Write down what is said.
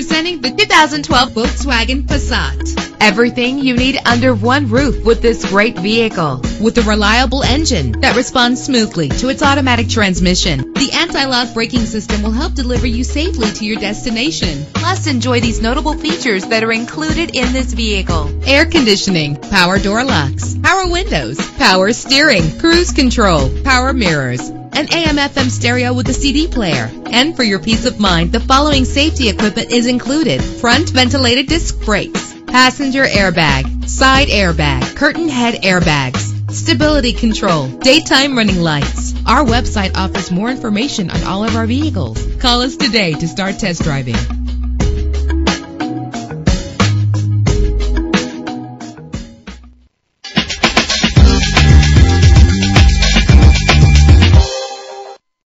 Introducing the 2012 Volkswagen Passat. Everything you need under one roof with this great vehicle. With a reliable engine that responds smoothly to its automatic transmission. The anti-lock braking system will help deliver you safely to your destination. Plus, enjoy these notable features that are included in this vehicle. Air conditioning, power door locks, power windows, power steering, cruise control, power mirrors, an AM FM stereo with a CD player. And for your peace of mind, the following safety equipment is included. Front ventilated disc brakes, passenger airbag, side airbag, curtain head airbags, stability control, daytime running lights. Our website offers more information on all of our vehicles. Call us today to start test driving.